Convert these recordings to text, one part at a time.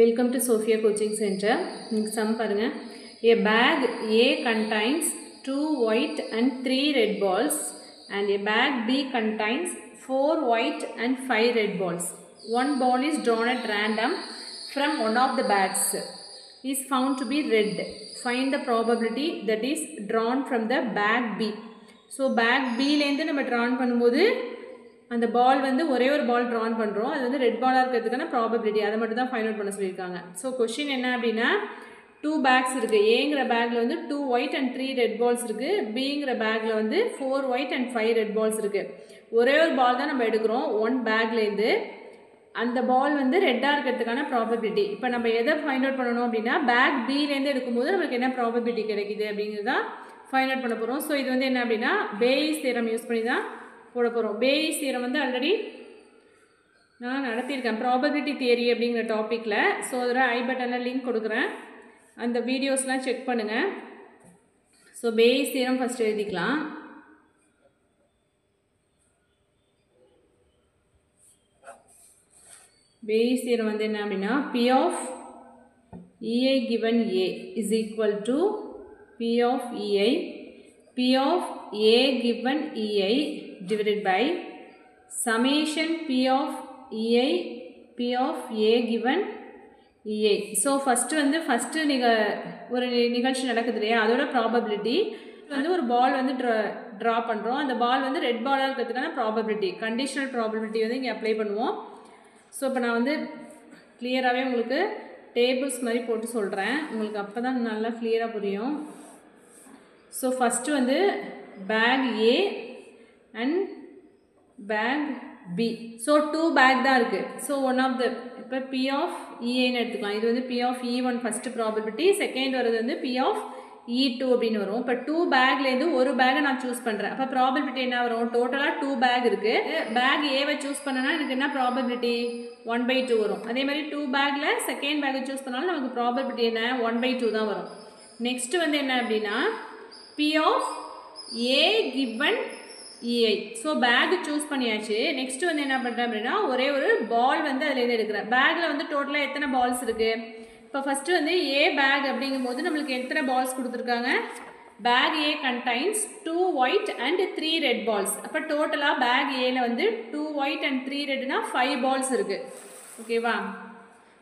Welcome to Sophia coaching centre இன்னைக்கு sum பாருங்க A bag A contains two white and three red balls and a bag B contains four white and five red balls. One ball is drawn at random from one of the bags is found to be red. Find the probability that is drawn from the bag B. So bag பிலேருந்து நம்ம drawn பண்ணும்போது அந்த ball வந்து ஒரே ஒரு பால் Tran பண்ணுறோம் அது வந்து red பாலாக இருக்கிறதுக்கான ப்ராபபிலிட்டி அதை மட்டும் தான் ஃபைண்ட் அவுட் பண்ண சொல்லியிருக்காங்க. ஸோ கொஷின் என்ன அப்படின்னா டூ பேக்ஸ் இருக்குது ஏங்கிற பேக்கில் வந்து two white and three red balls இருக்குது பிங்கிற பேக்கில் வந்து four white and five red balls இருக்குது ஒரே ஒரு பால் தான் நம்ம எடுக்கிறோம் ஒன் பேக்லேருந்து அந்த பால் வந்து ரெட்டாக இருக்கிறதுக்கான ப்ராபபிலிட்டி இப்போ நம்ம எதை ஃபைண்ட் அவுட் பண்ணணும் அப்படின்னா பேக் பிலேருந்து எடுக்கும்போது நம்மளுக்கு என்ன ப்ராபபிலிட்டி கிடைக்குது அப்படிங்கிறது தான் ஃபைண்ட் அவுட் பண்ண போகிறோம் ஸோ இது வந்து என்ன அப்படின்னா பேயிஸ் தேரம் யூஸ் பண்ணி தான் போட போகிறோம் பேயிஸ் தீரம் வந்து ஆல்ரெடி நான் நடத்தியிருக்கேன். ப்ராபபிலிட்டி தியரி அப்படிங்கிற டாப்பிக்கில் ஸோ அதில் ஐ பட்டனில் லிங்க் கொடுக்குறேன். அந்த வீடியோஸ்லாம் செக் பண்ணுங்கள் ஸோ பேயிஸ் சீரம் ஃபஸ்ட் எழுதிக்கலாம். பேயிஸ் சீரம் வந்து என்ன அப்படின்னா P of E I given A is equal to P of EI, P of A given EI divided by summation P of EI, P of A given EI. So first வந்து first நிக ஒரு நிகழ்ச்சி நடக்குது இல்லையா? அதோட probability வந்து ஒரு பால் வந்து ட்ரா ட்ரா பண்ணுறோம் அந்த பால் வந்து ரெட் பாலாக இருக்கிறதுக்கான ப்ராபபிலிட்டி கண்டிஷனல் ப்ராபபிலிட்டி வந்து இங்கே அப்ளை பண்ணுவோம். ஸோ இப்போ நான் வந்து கிளியராகவே உங்களுக்கு டேபிள்ஸ் மாதிரி போட்டு சொல்கிறேன் உங்களுக்கு அப்போ தான் நல்லா கிளியராக புரியும். ஸோ ஃபஸ்ட்டு வந்து bag A and bag B so two bag தான் இருக்குது ஸோ ஒன் ஆஃப் த இப்போ பி ஆஃப் இஏன்னு e எடுத்துக்கலாம். இது வந்து P of E one first probability second வர்றது வந்து பி ஆஃப் இ டூ அப்படின்னு வரும். இப்போ டூ பேக்லேருந்து ஒரு பேக்கை நான் சூஸ் பண்ணுறேன் அப்போ ப்ராபபிலிட்டி என்ன வரும்? டோட்டலாக டூ பேக் இருக்குது பேக் ஏவை சூஸ் பண்ணனா எனக்கு என்ன ப்ராபபிலிட்டி ஒன் பை டூ வரும். அதே மாதிரி டூ பேக்கில் செகண்ட் பேக்கை சூஸ் பண்ணாலும் நமக்கு ப்ராபபிலிட்டி என்ன? ஒன் பை டூ தான் வரும். நெக்ஸ்ட் வந்து என்ன அப்படின்னா P of A given E I so bag choose பண்ணியாச்சு. நெக்ஸ்ட் வந்து என்ன பண்ணுறேன் அப்படின்னா ஒரே ஒரு பால் வந்து அதுலேருந்து எடுக்கிறேன். பேக்கில் வந்து டோட்டலாக எத்தனை பால்ஸ் இருக்குது இப்போ ஃபஸ்ட்டு வந்து ஏ பேக் அப்படிங்கும்போது நம்மளுக்கு எத்தனை பால்ஸ் கொடுத்துருக்காங்க? Bag A contains two white and three red balls அப்போ டோட்டலாக பேக் ஏல வந்து டூ ஒயிட் அண்ட் த்ரீ ரெட்னா ஃபைவ் பால்ஸ் இருக்குது ஓகேவா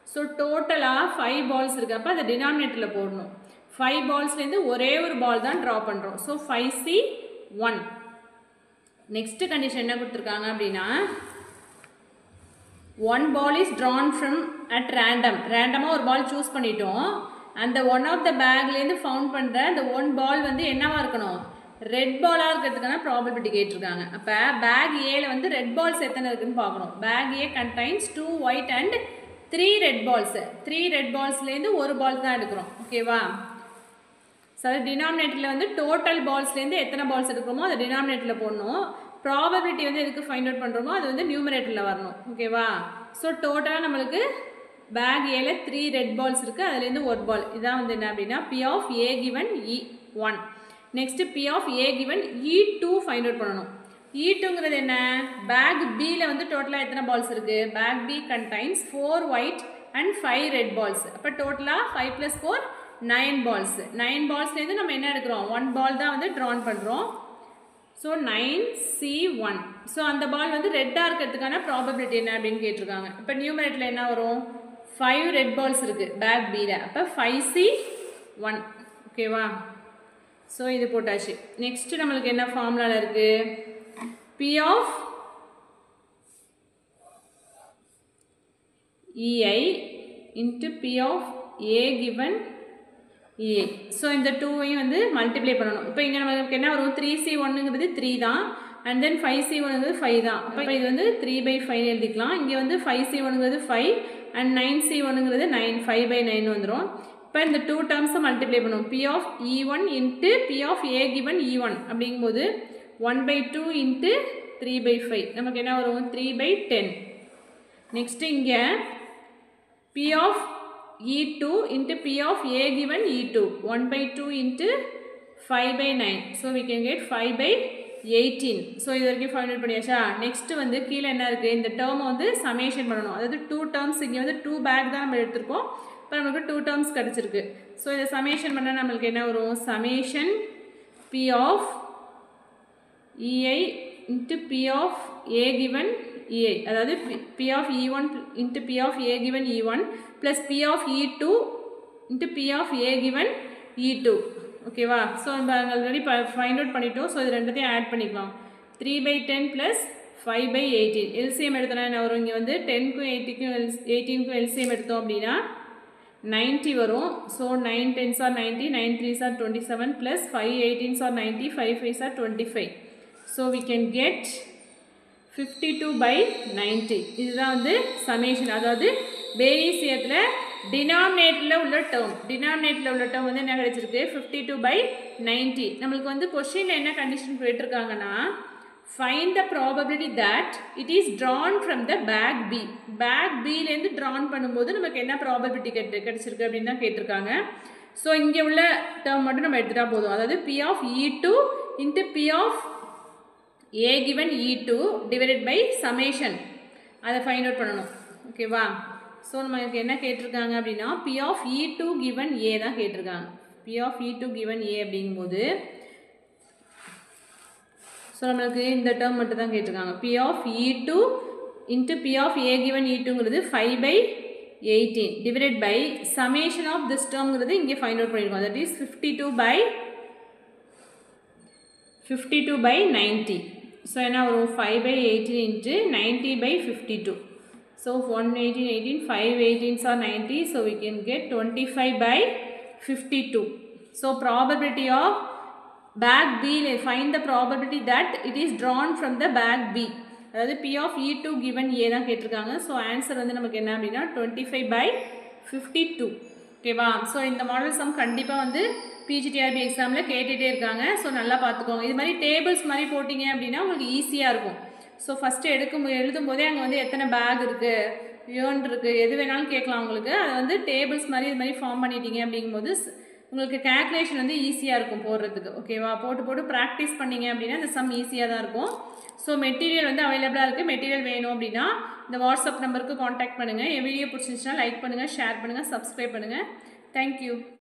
ஸோ டோட்டலாக ஃபைவ் பால்ஸ் இருக்குது அப்போ அதை டினாமினேட்டரில் போடணும். ஃபைவ் பால்ஸ்லேருந்து ஒரே ஒரு பால் தான் ட்ரா பண்ணுறோம் so five C one next condition என்ன கொடுத்துருக்காங்க அப்படின்னா one ball is drawn from at random ரேண்டமாக ஒரு பால் சூஸ் பண்ணிட்டோம். அந்த ஒன் ஆஃப் த பேக்லேருந்து ஃபவுண்ட் பண்ணுற அந்த ஒன் பால் வந்து என்னவாக இருக்கணும்? ரெட் பாலாக இருக்கிறதுக்கான ப்ராபபிலிட்டி கேட்டிருக்காங்க. அப்போ பேக் ஏல வந்து ரெட் பால்ஸ் எத்தனை இருக்குன்னு பார்க்கணும். Bag A contains two white and three red balls three red பால்ஸ்லேருந்து ஒரு பால் தான் எடுக்கிறோம். ஓகேவா ஸோ அது டினாமினேட்டரில் வந்து டோட்டல் பால்ஸ்லேருந்து எத்தனை பால்ஸ் எடுக்கிறோமோ அதை டினாமினேட்டரில் போடணும். ப்ராபபிலிட்டி வந்து எதுக்கு ஃபைண்ட் அவுட் பண்ணுறோமோ அது வந்து நியூமரேட்டரில் வரணும். ஓகேவா ஸோ டோட்டலாக நம்மளுக்கு பேக் ஏல த்ரீ ரெட் பால்ஸ் இருக்குது அதுலேருந்து ஒரு பால் இதான் வந்து என்ன அப்படின்னா P of A given E one next P of A given E two find out பண்ணணும். E இ டூங்கிறது என்ன? பேக் பியில் வந்து டோட்டலாக எத்தனை பால்ஸ் இருக்குது bag B contains four white and five red balls அப்போ டோட்டலாக five plus four nine balls nine பால்ஸ்லேருந்து நம்ம என்ன எடுக்கிறோம்? ஒன் பால் தான் வந்து ட்ரான் பண்ணுறோம் so nine C one so அந்த பால் வந்து ரெட்டாக இருக்கிறதுக்கான ப்ராபபிலிட்டி என்ன அப்படின்னு கேட்டிருக்காங்க. இப்போ நியூமரேட்டில் என்ன வரும்? ஃபைவ் ரெட் பால்ஸ் இருக்குது பேக் பியில் அப்போ ஃபைவ் சி ஒன் ஓகேவா ஸோ இது போட்டாச்சு. நெக்ஸ்ட்டு நம்மளுக்கு என்ன ஃபார்முலாவில் இருக்குது P of E I into P of A given A so இந்த டூவையும் வந்து மல்டிப்ளை பண்ணணும். இப்போ இங்கே நமக்கு என்ன வரும்? த்ரீ சி ஒன்னுங்கிறது த்ரீ தான். அண்ட் தென் ஃபைவ் சி ஒன்னுங்கிறது ஃபைவ் தான். அப்போ இது வந்து த்ரீ பை ஃபைவ் எழுதிக்கலாம். இங்கே வந்து ஃபைவ் சி ஒன்றுங்கிறது ஃபைவ் அண்ட் நைன் சி ஒன்றுங்கிறது நைன் ஃபைவ் பை நைன் வந்துடும் இப்போ இந்த டூ டேர்ம்ஸை மல்டிப்ளை பண்ணுவோம். P of E one into P of A given E one அப்படிங்கும்போது one by two into three by five நமக்கு என்ன வரும்? த்ரீ பை டென் நெக்ஸ்ட்டு இங்கே P of E2 into P of A given E2. 1 by 2 into 5 by 9. So, we can get 5 by 18. So, இதற்கு find out பண்ணியாச்சா. Next வந்து கீல என்ன இருக்கு. இந்த term வந்து summation பண்ணும். அதது 2 terms இங்க வந்து 2 bag தான் நம்ம எடுத்திருக்கும். இப்போ நமக்கு 2 terms கடிச்சிருக்கு. So, இது summation பண்ணா நம்மலுக்கு என்ன வரும். summation P of EI into P of A given E2. இஏ அதாவது P of E one into P of A given E one plus P of E two into P of A given E two ஓகேவா so நம்ம already find out பண்ணிட்டோம். So இது ரெண்டுத்தையும் add பண்ணிக்கலாம். Three by ten plus five by eighteen LCM எடுத்தோன்னா என்ன வரும்? இங்கே வந்து டென்க்கும் எயிட்டிக்கும் எல் எயிட்டீனுக்கும் எல்சிஎம் எடுத்தோம் அப்படின்னா நைன்ட்டி வரும். So nine ten sir ninety nine three sir twenty seven plus five eighteens are ninety five fives sir twenty five so we can get fifty two by ninety இதுதான் வந்து summation அதாவது பேரிசியத்தில் டினாமினேட்டரில் உள்ள term டினாமினேட்டரில் உள்ள term வந்து என்ன கிடைச்சிருக்கு? ஃபிஃப்டி டூ பை நைன்ட்டி நம்மளுக்கு வந்து கொஷினில் என்ன condition கேட்டிருக்காங்கன்னா find the probability that it is drawn from the bag B bag பிலேருந்து drawn பண்ணும்போது நமக்கு என்ன ப்ராபபிலிட்டி கெட்டு கிடச்சிருக்கு அப்படின்னு தான் கேட்டிருக்காங்க. ஸோ இங்கே உள்ள டேர்ம் மட்டும் நம்ம எடுத்துட்டா போதும். அதாவது P of E two into P of A given E two divided by summation அதை ஃபைண்ட் அவுட் பண்ணணும். ஓகேவா ஸோ நமக்கு என்ன கேட்டிருக்காங்க அப்படின்னா P of E two given A தான் கேட்டிருக்காங்க. P of E two given A அப்படிங்கும்போது ஸோ நம்மளுக்கு இந்த டேர்ம் மட்டும் தான் கேட்டிருக்காங்க. P of E two into P of A given E டூங்கிறது five by eighteen divided by summation of this டேர்ம்ங்கிறது இங்கே find out பண்ணியிருக்கோம். That is fifty two by fifty two by ninety so என்ன வரும்? Five by eighteen into ninety by fifty two so one eighteen eighteen five eighteens are ninety so we can get twenty five by fifty two so probability of bag B find the probability that it is drawn from the bag B அதாவது P of E two given A தான் கேட்டிருக்காங்க. So answer வந்து நமக்கு என்ன அப்படின்னா twenty five by fifty two ஓகேவா so இந்த model sum கண்டிப்பாக வந்து பிஜிடிஆர்பி எக்ஸாமில் கேட்டுகிட்டே இருக்காங்க. ஸோ நல்லா பார்த்துக்கோங்க இது மாதிரி டேபிள்ஸ் மாதிரி போட்டிங்க அப்படின்னா உங்களுக்கு ஈஸியாக இருக்கும். ஸோ ஃபஸ்ட்டு எடுக்கும் எழுதும் போதே அங்கே வந்து எத்தனை பேக் இருக்குது ஏர்ன் இருக்குது எது வேணாலும் கேட்கலாம் உங்களுக்கு. அதை வந்து டேபிள்ஸ் மாதிரி இது மாதிரி ஃபார்ம் பண்ணிட்டீங்க அப்படிங்கும்போது உங்களுக்கு கேல்குலேஷன் வந்து ஈஸியாக இருக்கும் போடுறதுக்கு. ஓகேவா போட்டு போட்டு ப்ராக்டிஸ் பண்ணிங்க அப்படின்னா இந்த சம் ஈஸியாக தான் இருக்கும். ஸோ மெட்டீரியல் வந்து அவைலபிளாக இருக்குது மெட்டீரியல் வேணும் அப்படின்னா இந்த வாட்ஸ்அப் நம்பருக்கு காண்டாக்ட் பண்ணுங்கள் என் வீடியோ பிடிச்சிருந்துச்சுன்னா லைக் பண்ணுங்கள் ஷேர் பண்ணுங்கள் சப்ஸ்கிரைப் பண்ணுங்கள் தேங்க்யூ